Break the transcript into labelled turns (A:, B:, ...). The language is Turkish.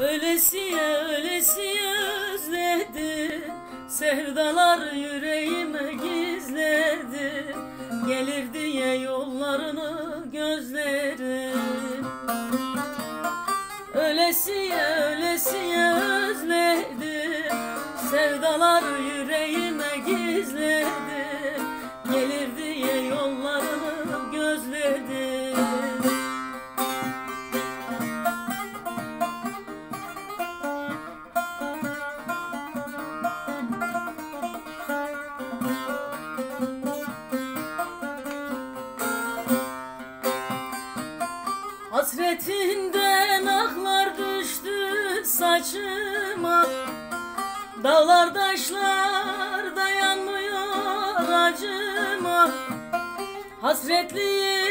A: Ölesiye ölesiye özledi. Sevdalar yüreğime gizledi. Gelir diye yollarını gözlerim Ölesiye ölesiye özledi. Sevdalar yüreğime gizledi Hasretinden aklar düştü saçıma. Dağlar taşlar dayanmıyor acıma. Hasretliğim